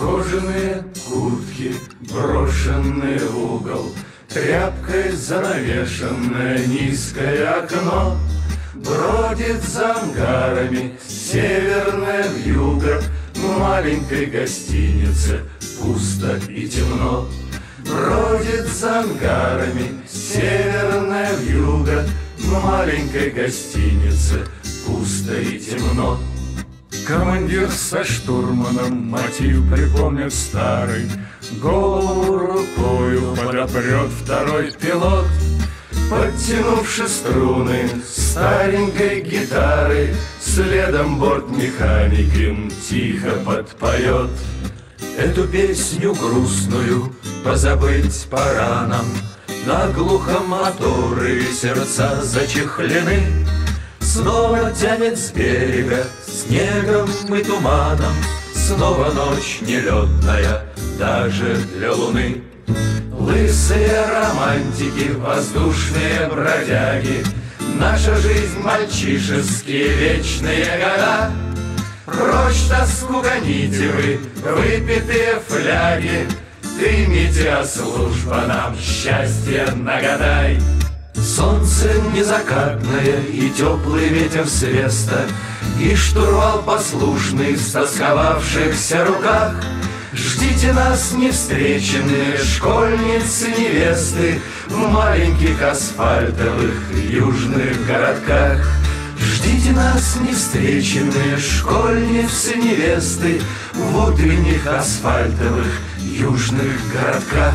Кожаные куртки, брошенные в угол, Тряпкой занавешенное низкое окно. Бродит за ангарами северное вьюга В маленькой гостинице пусто и темно. Бродит за ангарами северная вьюга В маленькой гостинице пусто и темно Командир со штурманом мотив припомнит старый. Голову рукою подопрет второй пилот Подтянувши струны старенькой гитары Следом бортмехаником тихо подпоет Эту песню грустную позабыть пора нам. Наглухо моторы сердца зачехлены Снова тянет с берега снегом и туманом. Снова ночь нелетная, даже для луны. Лысые романтики, воздушные бродяги. Наша жизнь мальчишеские вечные года. Прочь тоску гоните вы, выпитые фляги. Ты, метеослужба, нам счастье нагадай Солнце незакатное и теплый ветер свеста И штурвал послушный в стосковавшихся руках. Ждите нас невстреченные школьницы-невесты В маленьких асфальтовых южных городках. Ждите нас невстреченные школьницы-невесты В утренних асфальтовых южных городках